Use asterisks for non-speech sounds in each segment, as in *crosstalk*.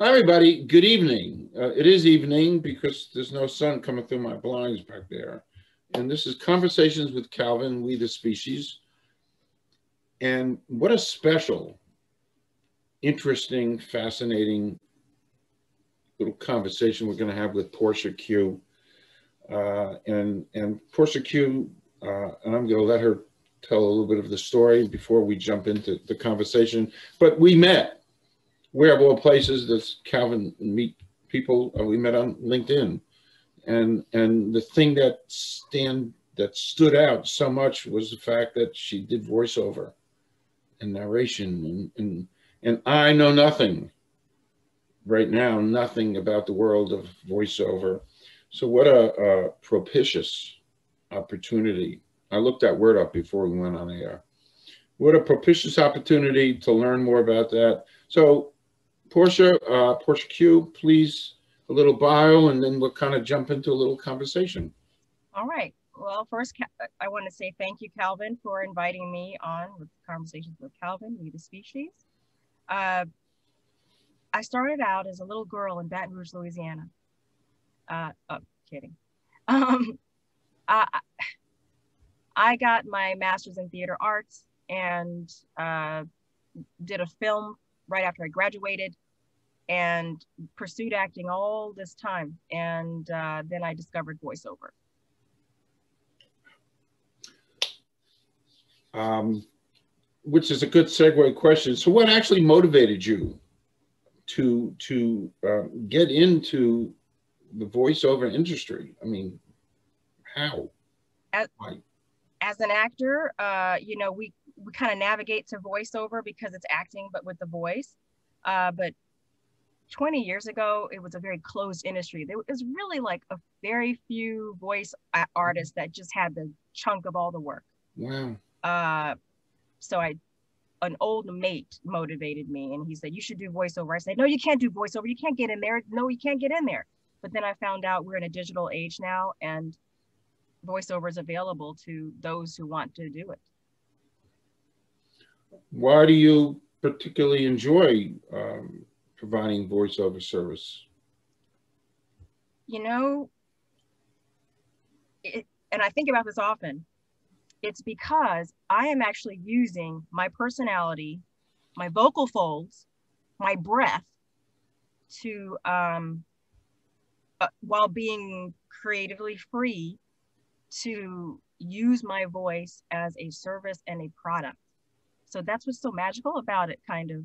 Hi, everybody. Good evening. Uh, it is evening because there's no sun coming through my blinds back there. And this is Conversations with Calvin, We the Species. And what a special, interesting, fascinating little conversation we're going to have with Portia Cue. Uh, and, and Portia Cue, uh, and I'm going to let her tell a little bit of the story before we jump into the conversation. But we met where of all places does Calvin meet people? Uh, we met on LinkedIn, and and the thing that stand that stood out so much was the fact that she did voiceover and narration, and and and I know nothing right now, nothing about the world of voiceover. So what a, a propitious opportunity. I looked that word up before we went on air. What a propitious opportunity to learn more about that. So Portia, uh, Portia Cue, please, a little bio, and then we'll kind of jump into a little conversation. All right. Well, first, I want to say thank you, Calvin, for inviting me on with Conversations with Calvin, We the Species. Uh, I started out as a little girl in Baton Rouge, Louisiana. Uh, oh, kidding. *laughs* Um, I, I got my master's in theater arts and uh, did a film right after I graduated and pursued acting all this time. And uh, then I discovered voiceover. Um, which is a good segue question. So what actually motivated you to, to uh, get into the voiceover industry? I mean, how? As, as an actor, uh, you know, we we kind of navigate to voiceover because it's acting, but with the voice. Uh, but 20 years ago, it was a very closed industry. There was really like a very few voice artists that just had the chunk of all the work. Wow. Uh, so I, an old mate motivated me, and he said, "You should do voiceover." I said, "No, you can't do voiceover. You can't get in there. No, you can't get in there." But then I found out we're in a digital age now, and voiceover is available to those who want to do it. Why do you particularly enjoy um, providing voiceover service? You know, it, and I think about this often. It's because I am actually using my personality, my vocal folds, my breath to, um, uh, while being creatively free, to use my voice as a service and a product. So that's what's so magical about it, kind of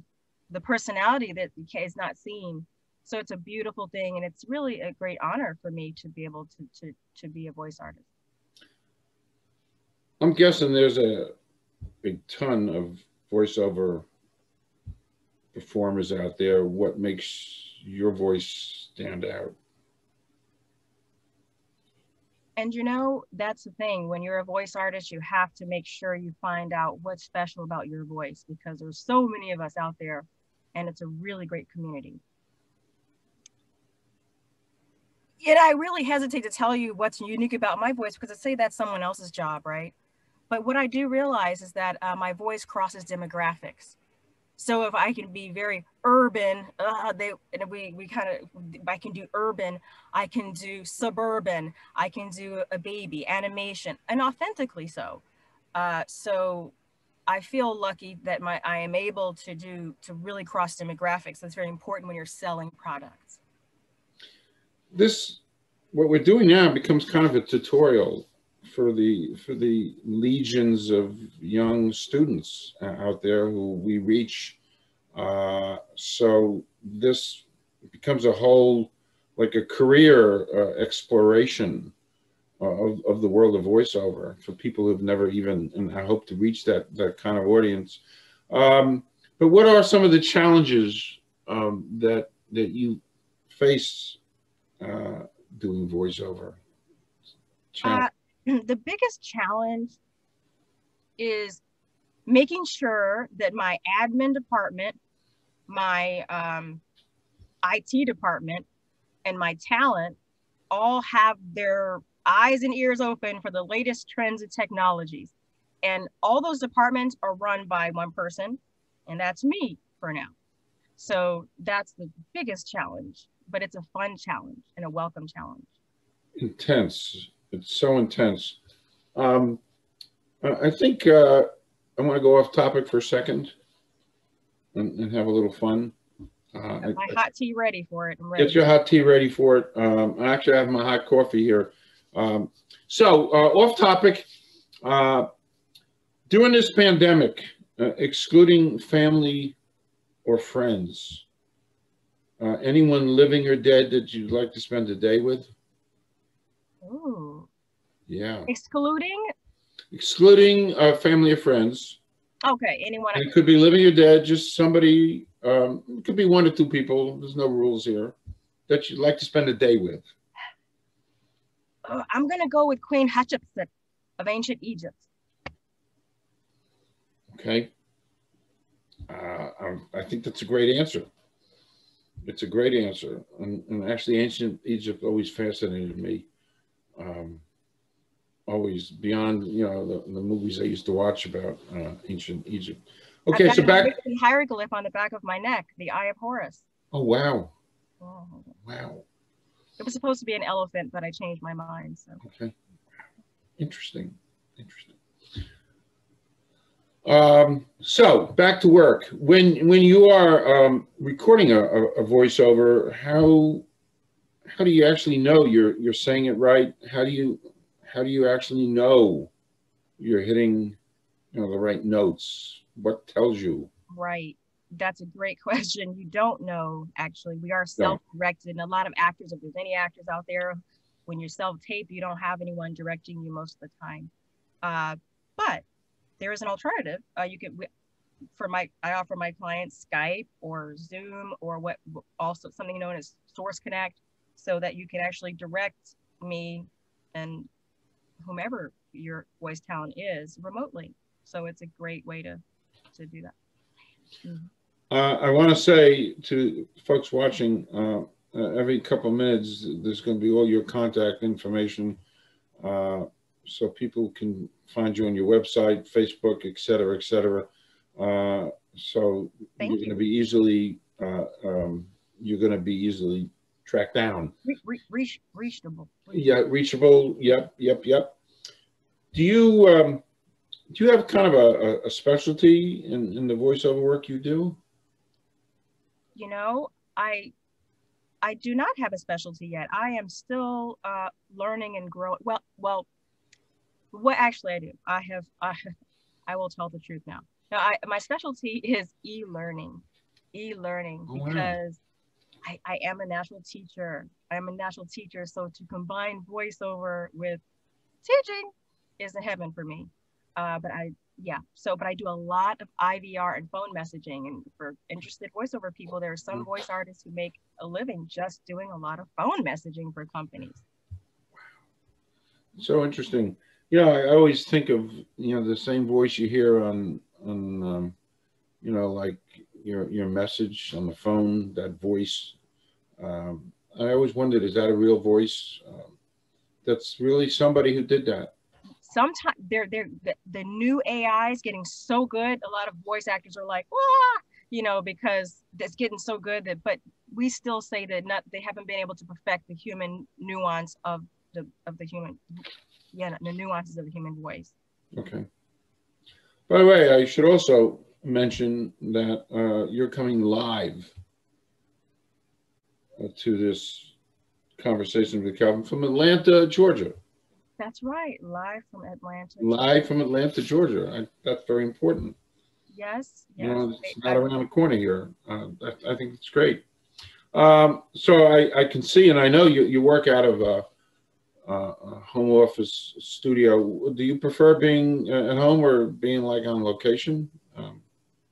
the personality that is not seen. So it's a beautiful thing, and it's really a great honor for me to be able to to to be a voice artist. I'm guessing there's a a ton of voiceover performers out there. What makes your voice stand out? And you know, that's the thing. When you're a voice artist, you have to make sure you find out what's special about your voice because there's so many of us out there and it's a really great community. Yet I really hesitate to tell you what's unique about my voice because I say that's someone else's job, right? But what I do realize is that uh, my voice crosses demographics. So if I can be very urban, uh, they and we we kind of I can do urban, I can do suburban, I can do a baby animation, and authentically so. Uh, so I feel lucky that my I am able to do to really cross demographics. That's very important when you're selling products. This what we're doing now becomes kind of a tutorial for the for the legions of young students uh, out there who we reach. Uh, so this becomes a whole like a career uh, exploration of, of the world of voiceover for people who've never even and I hope to reach that that kind of audience. Um, but what are some of the challenges um, that that you face uh, doing voiceover? Uh, *clears throat* the biggest challenge is making sure that my admin department, my um, IT department, and my talent all have their eyes and ears open for the latest trends and technologies. And all those departments are run by one person, and that's me for now. So that's the biggest challenge, but it's a fun challenge and a welcome challenge. Intense. It's so intense. Um, I think uh, I want to go off topic for a second and, and have a little fun. Uh, my hot tea ready for it. Ready. Get your hot tea ready for it. Um, I actually have my hot coffee here. Um, so uh, off topic, uh, during this pandemic, uh, excluding family or friends, uh, anyone living or dead that you'd like to spend a day with? Ooh. Yeah. Excluding? Excluding uh, family or friends. Okay, anyone. it could be living or dead, just somebody, um, it could be one or two people, there's no rules here, that you'd like to spend a day with. Uh, I'm going to go with Queen Hatshepsut of ancient Egypt. Okay. Uh, I think that's a great answer. It's a great answer. And, and actually, ancient Egypt always fascinated me. Um, always beyond, you know, the, the movies I used to watch about uh, ancient Egypt. Okay, so back. The hieroglyph on the back of my neck, the Eye of Horus. Oh, wow. Oh. Wow. It was supposed to be an elephant, but I changed my mind. So. Okay. Interesting. Interesting. Um, so back to work. When when you are um, recording a, a, voiceover, how how do you actually know you're you're saying it right? How do you how do you actually know you're hitting you know the right notes? What tells you? Right. That's a great *laughs* question. You don't know actually. We are self-directed, and a lot of actors, if there's any actors out there, when you're self-tape, you don't have anyone directing you most of the time. Uh, but there is an alternative. Uh, you can, for my, I offer my clients Skype or Zoom or what also something known as Source Connect so that you can actually direct me and whomever your voice talent is remotely. So it's a great way to, to do that. Mm-hmm. Uh, I want to say to folks watching, uh, uh, every couple of minutes, there's going to be all your contact information. Uh, so people can find you on your website, Facebook, et cetera, et cetera. Uh, so Thank you're you. going to be easily uh, um, you're going to be easily tracked down. Re- reach, reachable. Yeah, reachable. Yep, yep, yep. Do you um, do you have kind of a, a specialty in, in the voiceover work you do? You know, I I do not have a specialty yet. I am still uh, learning and growing. Well, well, what actually I do, I have, *laughs* I, I will tell the truth now. Now, I, my specialty is e-learning, e-learning oh, because wow. I, I am a natural teacher. I am a natural teacher. So to combine voiceover with teaching is a heaven for me. Uh, but I, yeah, so, but I do a lot of IVR and phone messaging. And for interested voiceover people, there are some mm. voice artists who make a living just doing a lot of phone messaging for companies. wow So interesting. You know, I always think of you know the same voice you hear on on um, you know like your your message on the phone. That voice. Um, I always wondered, is that a real voice? Um, that's really somebody who did that. Sometimes they're they're the, the new AI is getting so good. A lot of voice actors are like, ah, you know, because it's getting so good that. But we still say that not they haven't been able to perfect the human nuance of the of the human yeah, the nuances of the human voice. Okay. By the way, I should also mention that uh, you're coming live uh, to this conversation with Calvin from Atlanta, Georgia. That's right, live from Atlanta. Live from Atlanta, Georgia. I, that's very important. Yes. yes. You know, it's not around the corner here. Uh, I, I, think it's great. Um, so I, I, can see, and I know you, you work out of a, uh, home office studio. Do you prefer being uh, at home or being like on location? Um,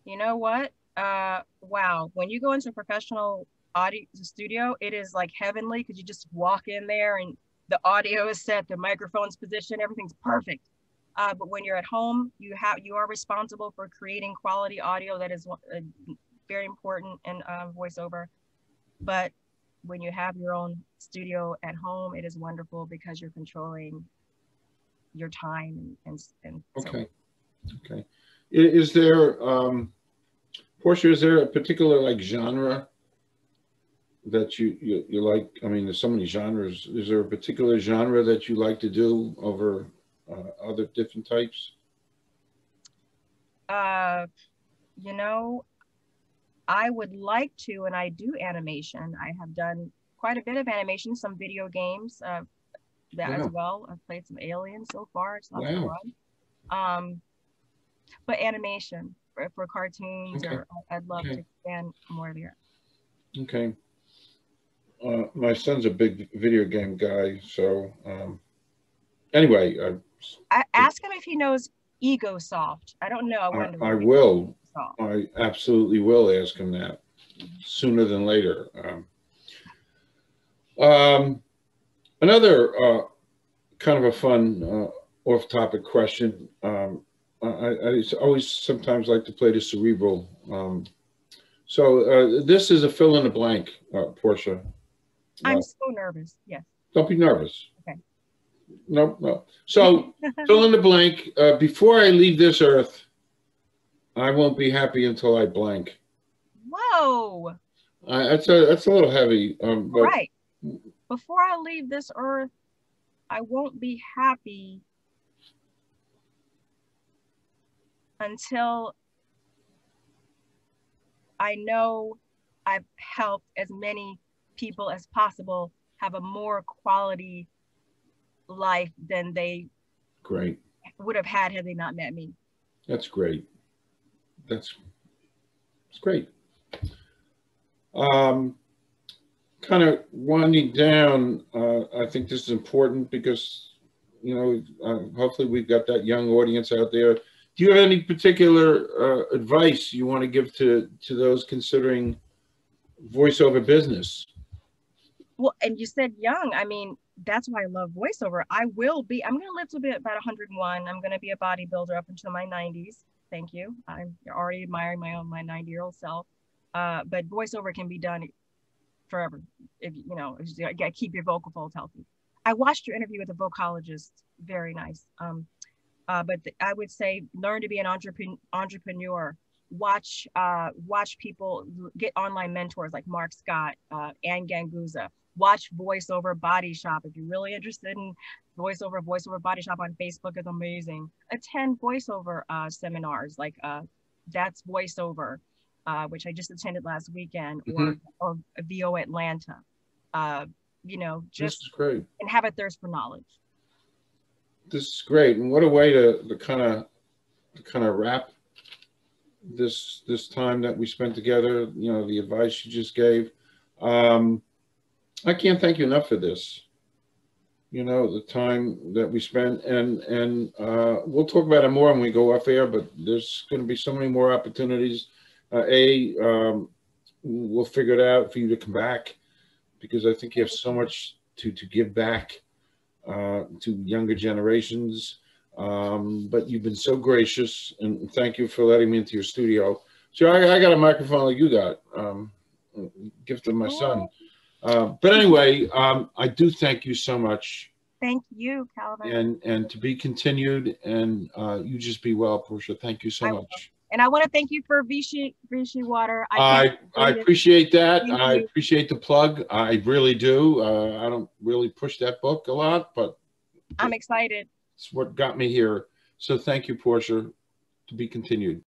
you know what? Uh, wow. When you go into a professional audio studio, it is like heavenly because you just walk in there and the audio is set, the microphone's positioned, everything's perfect. Uh, but when you're at home, you have you are responsible for creating quality audio. That is uh, very important in uh, voiceover. But when you have your own studio at home, it is wonderful because you're controlling your time and and, okay, so. okay. Is there um, Portia, is there a particular like genre that you, you, you like? I mean, there's so many genres. Is there a particular genre that you like to do over uh, other different types? Uh, you know, I would like to, and I do animation. I have done quite a bit of animation, some video games, uh, that wow. as well. I've played some Aliens so far. It's lots wow. of fun. Um, but animation for, for cartoons, okay. or I'd love okay. to expand more there. Okay. Uh, my son's a big video game guy, so um, anyway. Uh, I ask him if he knows EgoSoft. I don't know. I, I, I will. I absolutely will ask him that sooner than later. Um, um, another uh, kind of a fun uh, off-topic question. Um, I, I, always sometimes like to play the cerebral. Um, so uh, this is a fill in the blank, uh, Portia. I'm uh, so nervous. Yes. Don't be nervous. Okay. No, no. So *laughs* fill in the blank. Uh, before I leave this earth, I won't be happy until I blank. Whoa. that's a that's a little heavy. Um, but, right. Before I leave this earth, I won't be happy until I know I've helped as many people as possible have a more quality life than they great would have had had they not met me. That's great. That's it's great. Um, kind of winding down, uh, I think this is important because you know uh, hopefully we've got that young audience out there do you have any particular uh, advice you want to give to to those considering voiceover business? Well, and you said young. I mean, that's why I love voiceover. I will be. I'm going to live to be about 101. I'm going to be a bodybuilder up until my 90s. Thank you. I'm already admiring my own my 90 year old self. Uh, but voiceover can be done forever if you know. If you keep your vocal folds healthy. I watched your interview with a vocalist. Very nice. Um, uh, but th- I would say learn to be an entrepreneur. entrepreneur. Watch uh, watch people get online mentors like Marc Scott, uh, Anne Ganguzza. Watch voiceover body shop if you're really interested in voiceover. Voiceover body shop on Facebook is amazing. Attend voiceover uh, seminars like uh, that's voiceover, uh, which I just attended last weekend, mm-hmm. or, or VO Atlanta. Uh, you know, just great. and have a thirst for knowledge this is great, and what a way to, to kind of to kind of wrap this this time that we spent together. You know, the advice you just gave. Um, I can't thank you enough for this. You know, the time that we spent, and and uh, we'll talk about it more when we go off air. But there's going to be so many more opportunities. Uh, a, um, we'll figure it out for you to come back because I think you have so much to to give back uh, to younger generations. Um, but you've been so gracious, and thank you for letting me into your studio. So I, I got a microphone like you got, um, gift of my son. Uh, but anyway, um, I do thank you so much. Thank you, Calvin. And and to be continued, and uh, you just be well, Portia. Thank you so I much. And I want to thank you for Vichy Vichy Water. I I, I appreciate that. Thank I you. appreciate the plug. I really do. Uh, I don't really push that book a lot, but I'm excited. It's what got me here. So thank you, Portia. To be continued.